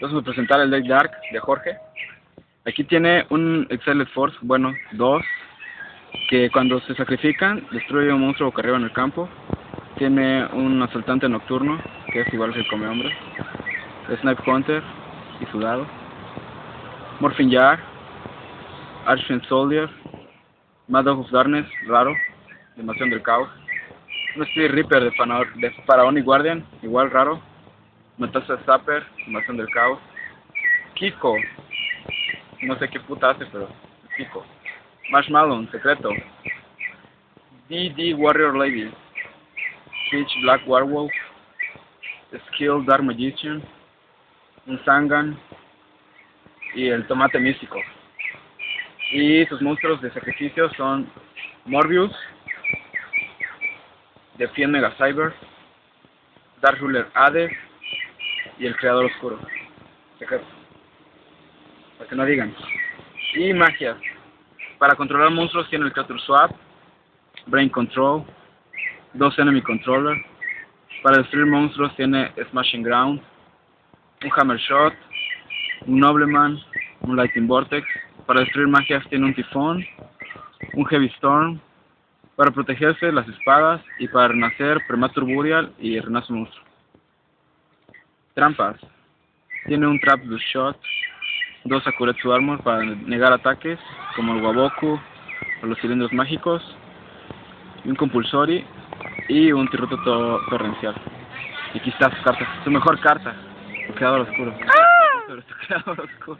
Vamos a presentar el deck Dark de Jorge. Aquí tiene un Excellent Force, bueno, dos, que cuando se sacrifican destruye un monstruo boca arriba en el campo. Tiene un asaltante nocturno, que es igual que el come hombre. Snipe Hunter y su dado. Morphin Jar, Archfiend Soldier, Mad Dog of Darkness, raro, Invasión del Caos. Un Speed Reaper de, Fana de Faraón y Guardian, igual raro. Metalsa Zapper, Invasión del Caos. Kiko, no sé qué puta hace, pero Kiko. Marshmallow, secreto. DD Warrior Lady. Peach Black Werewolf. Skill Dark Magician. Un Sangan. Y el Tomate Místico. Y sus monstruos de sacrificio son Morbius. Defiend Mega Cyber. Dark Ruler Ade. Y el Creador Oscuro. Secreto. Para que no digan. Y magia. Para controlar monstruos tiene el Creature Swap, Brain Control, dos Enemy Controller. Para destruir monstruos tiene Smashing Ground, un Hammer Shot, un Nobleman, un Lightning Vortex. Para destruir magias tiene un Tifón, un Heavy Storm. Para protegerse las espadas y para renacer Premature Burial y Renace Monstruo. Trampas. Tiene un Trap Blue Shot, dos Akuretsu Armor para negar ataques, como el Waboku o los cilindros mágicos, y un Compulsory y un Tiruto to Torrencial. Y aquí está su carta, su mejor carta, el Creador Oscuro. Sobre su Creador Oscuro.